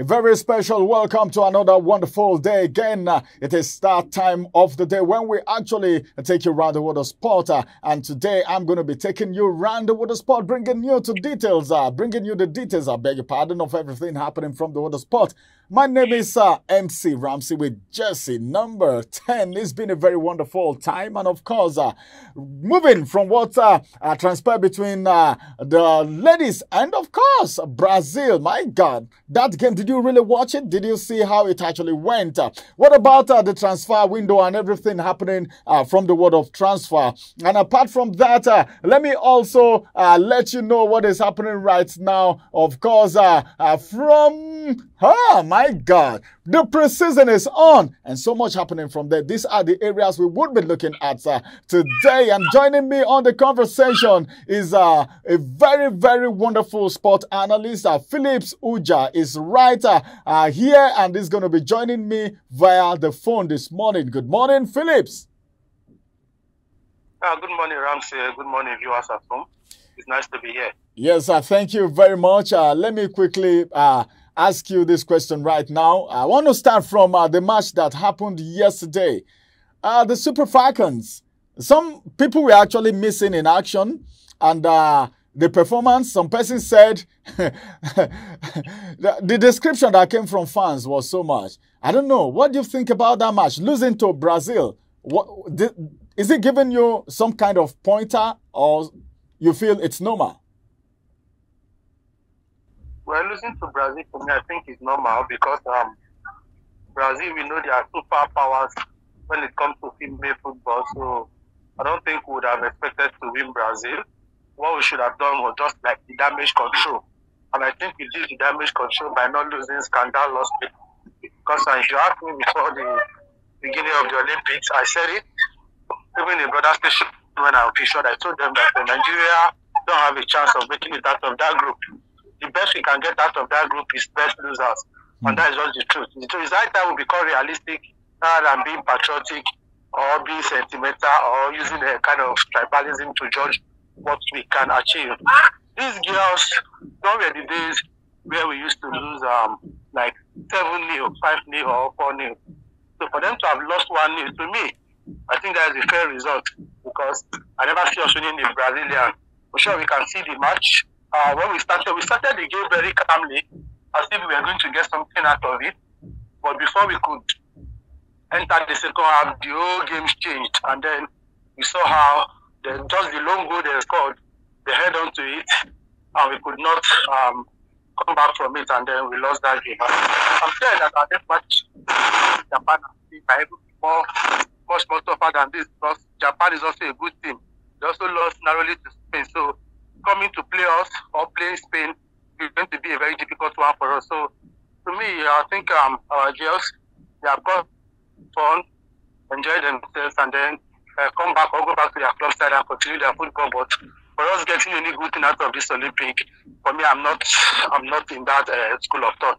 A very special welcome to another wonderful day again. It is start time of the day when we actually take you around the of sport. Uh, and today I'm going to be taking you around the of sport, bringing you to details, uh, bringing you the details, I beg your pardon, of everything happening from the of sport. My name is uh, MC Ramsey with Jesse number 10. It's been a very wonderful time. And of course, uh, moving from what uh, uh, transpired between uh, the ladies and of course, Brazil. My God, that game, did you really watch it? Did you see how it actually went? Uh, what about uh, the transfer window and everything happening uh, from the world of transfer? And apart from that, uh, let me also uh, let you know what is happening right now. Of course, uh, uh, from, oh my God, the preseason is on and so much happening from there. These are the areas we would be looking at uh, today. And joining me on the conversation is uh, a very, very wonderful sport analyst. Uh, Phillips Uja is right uh, uh, here and is going to be joining me via the phone this morning. Good morning, Phillips. Uh, good morning, Ramsey. Good morning, viewers at home. It's nice to be here. Yes, uh, thank you very much. Uh, let me quickly uh, ask you this question right now. I want to start from uh, the match that happened yesterday. Uh, the Super Falcons. Some people were actually missing in action, and uh, the performance. Some person said the, the description that came from fans was so much. I don't know. What do you think about that match? Losing to Brazil. What did, is it giving you some kind of pointer, or you feel it's normal? Well, losing to Brazil for me, I think is normal because um, Brazil, we know they are superpowers when it comes to female football. So I don't think we would have expected to win Brazil. What we should have done was just like the damage control. And I think we did the damage control by not losing scandalously. Because if you asked me before the beginning of the Olympics, I said it. Even in brother station when I official, I told them that Nigeria don't have a chance of making it out of that group. The best we can get out of that group is best losers. And that is just the truth. The truth is that time we become realistic rather than being patriotic or being sentimental or using a kind of tribalism to judge what we can achieve. These girls, don't were the days where we used to lose um like seven nil, five nil, or four nil. So for them to have lost one nil, to me, I think that is a fair result because I never see us winning the Brazilian. For sure, we can see the match. Uh, when we started, we started the game very calmly, as if we were going to get something out of it. But before we could enter the second half, the whole game changed, and then we saw how the, just the long goal they scored, they held on to it, and we could not um, come back from it, and then we lost that game. I'm sure that our next match, Japan, are able to more, much more tougher than this because Japan is also a good team. They also lost narrowly to Spain, so coming to play us or playing Spain is going to be a very difficult one for us. So, to me, I think um, our girls, they have got fun, enjoy themselves, and then uh, come back or go back to their club side and continue their football. But for us getting any good thing out of this Olympic, for me, I'm not, I'm not in that uh, school of thought.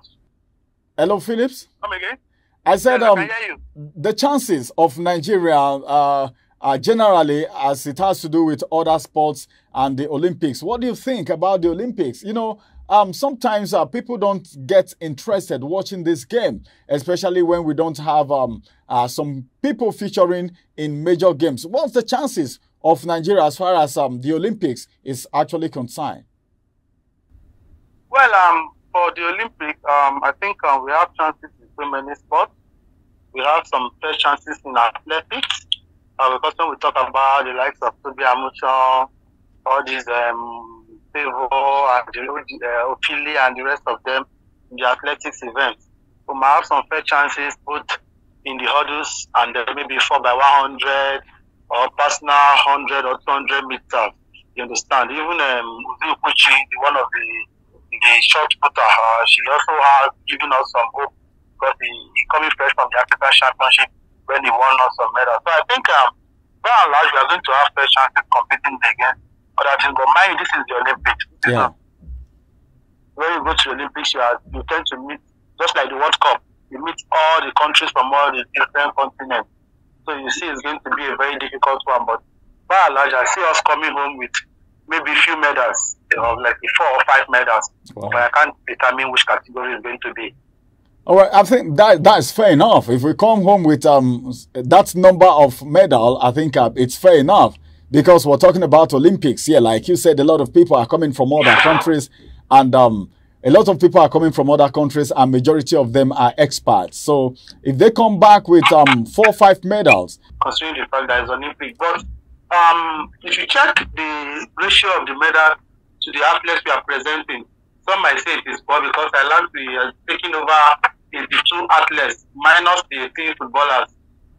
Hello, Phillips. Come again. I said Yes, um, can hear you. the chances of Nigeria uh, uh, generally, as it has to do with other sports and the Olympics. What do you think about the Olympics? You know, um, sometimes uh, people don't get interested watching this game, especially when we don't have um, uh, some people featuring in major games. What's the chances of Nigeria as far as um, the Olympics is actually concerned? Well, um, for the Olympics, um, I think um, we have chances in so many sports. We have some fair chances in athletics. Uh, because when we talk about the likes of Tobi Amusan, all these um, Favor and the uh, Ofili and the rest of them in the athletics events, we might have some fair chances both in the hurdles and uh, maybe 4 by 100 or personal 100 or 200 meters. You understand? Even um, Uzi one of the the short putter, uh, she also has given us some hope because he, he coming fresh from the African Championship when he won us some medals. So I think um, by and large we are going to have fair chances competing against other teams. But mind this is the Olympics. This Yeah. When you go to the Olympics, you, are, you tend to meet, just like the World Cup, you meet all the countries from all the different continents. So you see it's going to be a very difficult one. But by and large, I see us coming home with maybe a few medals, you know, like four or five medals. Wow. But I can't determine which category is going to be. All right, I think that that's fair enough. If we come home with um that number of medal, I think uh, it's fair enough because we're talking about Olympics here. Like you said, a lot of people are coming from other countries, and um, a lot of people are coming from other countries, and majority of them are experts. So if they come back with um four or five medals, considering the fact that it's Olympic, but um, if you check the ratio of the medal to the athletes we are presenting, some might say it is poor because I learned we are taking over 82 athletes minus the 18 footballers.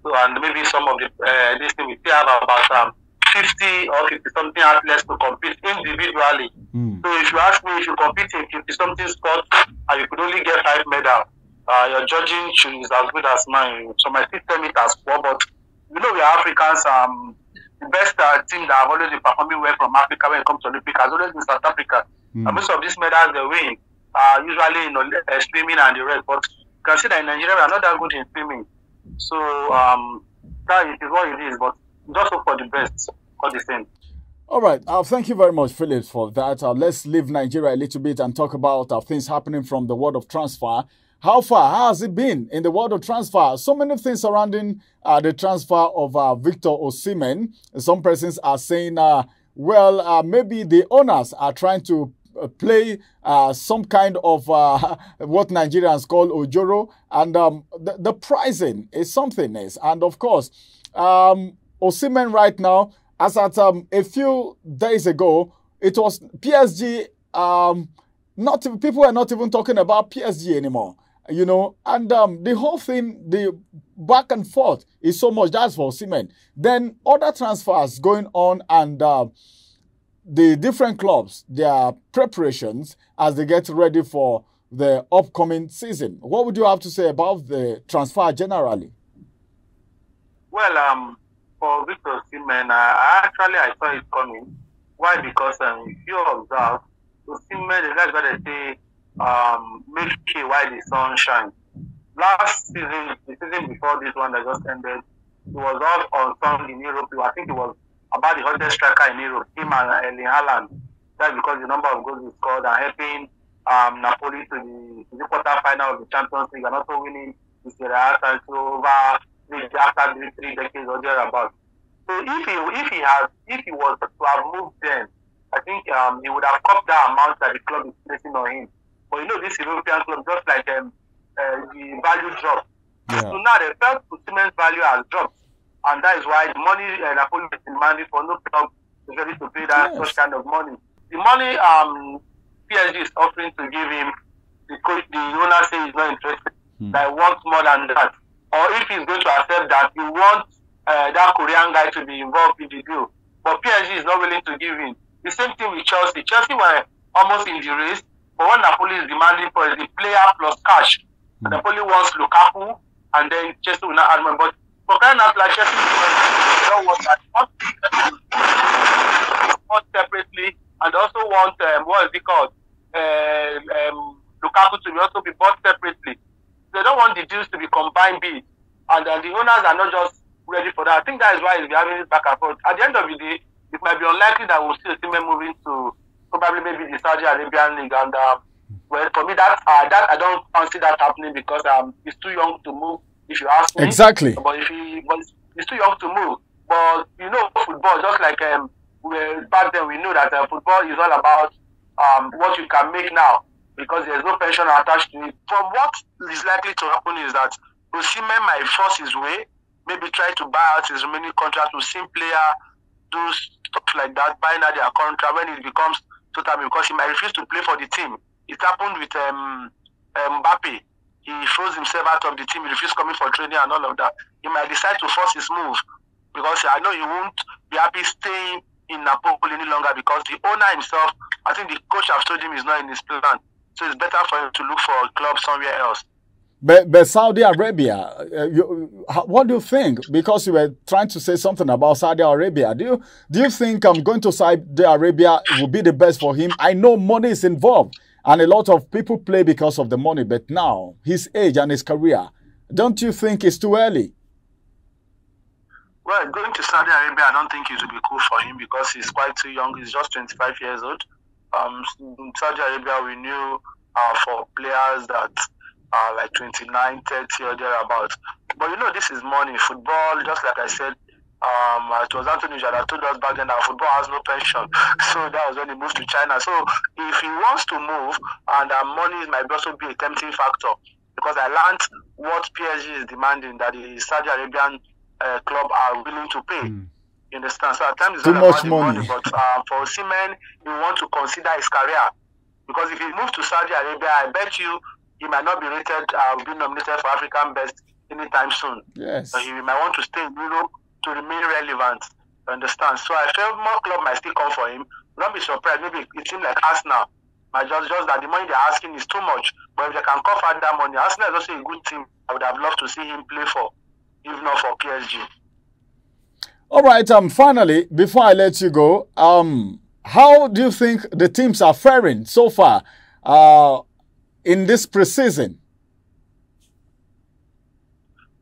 So, and maybe some of the uh, this thing we still have about um, 50 or 50 something athletes to compete individually. Mm. So, if you ask me, if you compete in 50 something sports and you could only get five medals, uh, your judging is as good as mine. So, my me it as poor, but you know, we are Africans. Um, the best uh, team that have always been performing well from Africa when it comes to Olympics has always been South Africa. Mm. And most of these medals they win are usually in uh, swimming and the rest. But you can see that in Nigeria we are not that good in swimming. So um, that is what it is. But just hope for the best for the same. All right. Uh, thank you very much, Philip, for that. Uh, let's leave Nigeria a little bit and talk about uh, things happening from the world of transfer. How far has it been in the world of transfer? So many things surrounding uh, the transfer of uh, Victor Osimhen. Some persons are saying, uh, well, maybe the owners are trying to play some kind of what Nigerians call ojoro, and um, the, the, pricing is something else. And of course, um, Osimhen right now, as at um, a few days ago, it was PSG. Um, not people are not even talking about PSG anymore you know, and um, the whole thing, the back and forth is so much. That's for Osimhen. Then other transfers going on, and uh, the different clubs, their preparations as they get ready for the upcoming season. What would you have to say about the transfer generally? Well, um, for Victor Osimhen, I actually I saw it coming. Why? Because um, if you observe, Osimhen, the guys to say um, make hay while the sun shines. Last season, the season before this one that just ended, it was all unsung in Europe. I think it was about the hottest striker in Europe, him and Erling Haaland. That's because the number of goals he scored and helping um, Napoli to the, to the quarter final of the Champions League and also winning the Serie A title over after three, three decades or thereabouts. So if he if he has if he was to have moved then, I think um, he would have copped that amount that the club is placing on him. But you know, this European club, just like um, uh, the value drop. Yeah. So now the felt Osimhen's value has dropped. And that is why the money uh, Napoli is demanding for no club is ready to pay that yes. such kind of money. The money um, PSG is offering to give him, the coach, the owner says he's not interested. Hmm. That wants more than that. Or if he's going to accept that, he wants uh, that Korean guy to be involved in the deal. But PSG is not willing to give him. The same thing with Chelsea. Chelsea were almost in the race. But what Napoli is demanding for is the player plus cash. Mm. Napoli wants Lukaku, and then Chelsea will not add money. But for crying out loud, Chelsea don't want that. Not separately, and also want um, what is it called? Uh, um, Lukaku to be also be bought separately. They don't want the deals to be combined bids, and uh, the owners are not just ready for that. I think that is why we're having this back and forth. At the end of the day, it might be unlikely that we'll see a team moving to probably maybe the Saudi Arabian league. And um, well, for me, that uh, that I don't fancy that happening because um, he's too young to move. If you ask me, exactly. But if he, but he's too young to move. But you know, football just like um, we, back then we knew that uh, football is all about um, what you can make now because there's no pension attached to it. From what is likely to happen is that Osimhen might force his way, maybe try to buy out his remaining contract to same player, do stuff like that, buying out their contract when it becomes totally because he might refuse to play for the team. It happened with um, um, Mbappe. He froze himself out of the team. He refused coming for training and all of that. He might decide to force his move because I know he won't be happy staying in Napoli any longer because the owner himself, I think the coach have told him is not in his plan. So it's better for him to look for a club somewhere else. But, but Saudi Arabia, uh, you, what do you think? Because you were trying to say something about Saudi Arabia. Do you do you think I'm um, going to Saudi Arabia will be the best for him? I know money is involved, and a lot of people play because of the money. But now his age and his career, don't you think it's too early? Well, going to Saudi Arabia, I don't think it will be cool for him because he's quite too young. He's just 25 years old. Um, in Saudi Arabia, we knew uh, for players that are like 29, 30 or thereabouts. But you know, this is money. Football, just like I said, um, it was Anthony that told us back then that football has no pension. So that was when he moved to China. So if he wants to move, and uh, money might also be a tempting factor, because I learned what PSG is demanding that the Saudi Arabian uh, club are willing to pay. Mm. You understand? So at times it's Too not much about money. money, but uh, for Siemens, you want to consider his career. Because if he moves to Saudi Arabia, I bet you he might not be rated, uh, be nominated for African Best anytime soon. Yes. So he might want to stay in Europe to remain relevant. You understand? So I feel more club might still come for him. Don't be surprised. Maybe it seems like Arsenal. Might just just that the money they're asking is too much. But if they can cover that money, Arsenal is also a good team. I would have loved to see him play for, if not for PSG. All right. Um. Finally, before I let you go, um, how do you think the teams are faring so far, uh, in this preseason?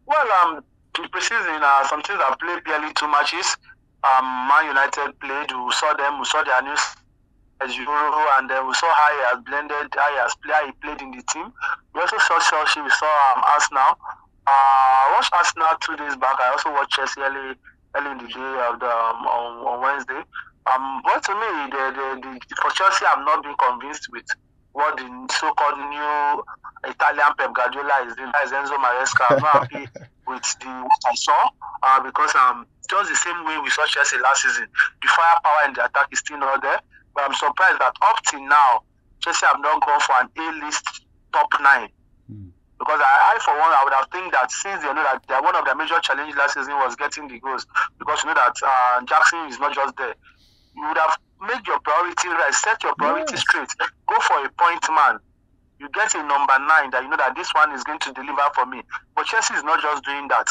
Well, um, in preseason, uh, some teams have played barely two matches. Um, Man United played. We saw them. We saw their news as Euro, and then we saw how he has blended, how he has played, how he played in the team. We also saw Chelsea. We saw um, Arsenal. Uh, I watched Arsenal two days back. I also watched Chelsea early, early in the day of the, um, on, on Wednesday. Um, but to me, the, the, the, for Chelsea, I'm not being convinced with what the so-called new Italian Pep Guardiola is doing. That is Enzo Maresca. I'm not happy with the what I saw uh, because um, just the same way we saw Chelsea last season, the firepower in the attack is still not there. But I'm surprised that up till now, Chelsea have not gone for an A-list top nine. Because I, I, for one, I would have think that since they know that they one of their major challenges last season was getting the goals, because you know that uh, Jackson is not just there. You would have made your priority right, set your priority Yes. straight, go for a point man. You get a number nine that you know that this one is going to deliver for me. But Chelsea is not just doing that.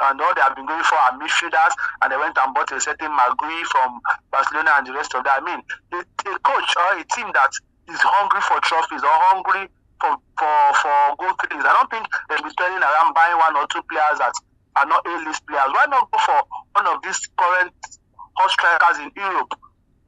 And all they have been going for are midfielders, and they went and bought a certain Magui from Barcelona and the rest of that. I mean, a, a coach or a team that is hungry for trophies or hungry for for for good things. I don't think they'll be turning around buying one or two players that are not A-list players. Why not go for one of these current hot strikers in Europe?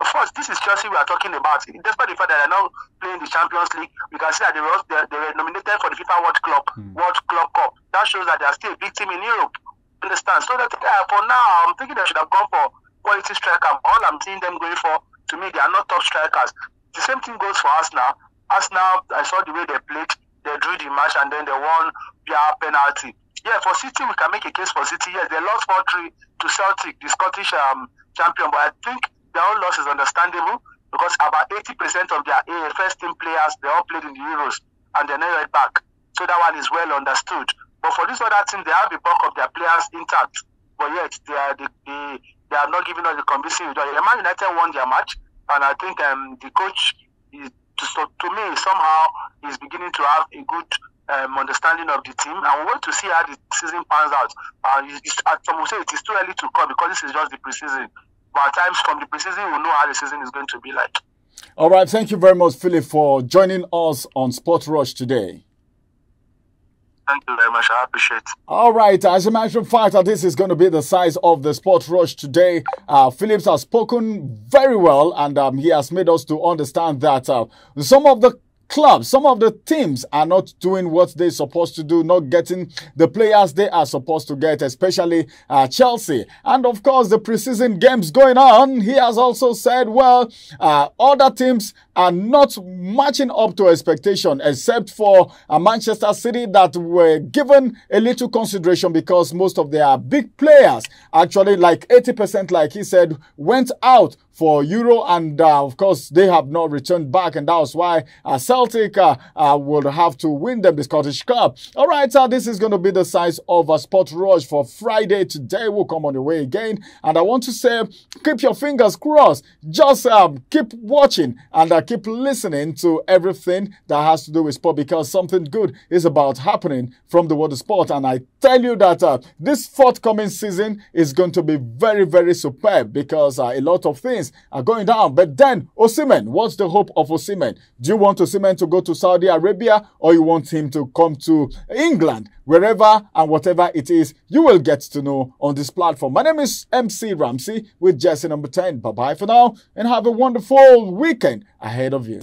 Of course, this is Chelsea we are talking about. Despite the fact that they're now playing the Champions League, we can see that they were, they, they were nominated for the FIFA World Club, World Club Cup. That shows that they are still a big team in Europe. Understand? So that uh, for now, I'm thinking they should have gone for quality striker. All I'm seeing them going for, to me, they are not top strikers. The same thing goes for Arsenal. Arsenal, I saw the way they played. They drew the match and then they won via penalty. Yeah, for City, we can make a case for City. Yes, they lost 4 3 to Celtic, the Scottish um, champion. But I think their own loss is understandable because about 80% of their first team players, they all played in the Euros and they're yet back. So that one is well understood. But for this other team, they have the bulk of their players intact. But yet, they are, they, they are not giving us the convincing result. Man United won their match, and I think um, the coach, is, to, so, to me, somehow is beginning to have a good um, understanding of the team. And we want to see how the season pans out. Uh, it's, some will say it is too early to call because this is just the preseason. But at times from the preseason, we'll know how the season is going to be like. All right. Thank you very much, Philip, for joining us on Sport Rush today. Thank you very much. I appreciate it. All right. As a matter of fact, this is going to be the size of the Sport Rush today. Uh, Phillips has spoken very well, and um, he has made us to understand that uh, some of the clubs, some of the teams are not doing what they're supposed to do, not getting the players they are supposed to get, especially uh, Chelsea. And of course, the preseason games going on. He has also said, well, uh, other teams are not matching up to expectation, except for uh, Manchester City that were given a little consideration because most of their big players, actually like 80%, like he said, went out for Euro, and uh, of course they have not returned back, and that was why uh, Celtic uh, uh, will have to win them the Scottish Cup. All right, uh, this is going to be the size of a spot rush for Friday. Today will come on the way again, and I want to say, keep your fingers crossed. Just um, keep watching and uh, keep listening to everything that has to do with sport because something good is about happening from the world of sport, and I tell you that uh, this forthcoming season is going to be very, very superb because uh, a lot of things are going down. But then, Osimhen, what's the hope of Osimhen? Do you want Osimhen to go to Saudi Arabia or you want him to come to England? Wherever and whatever it is, you will get to know on this platform. My name is MC Ramsey with Jesse number 10. Bye bye for now and have a wonderful weekend ahead of you.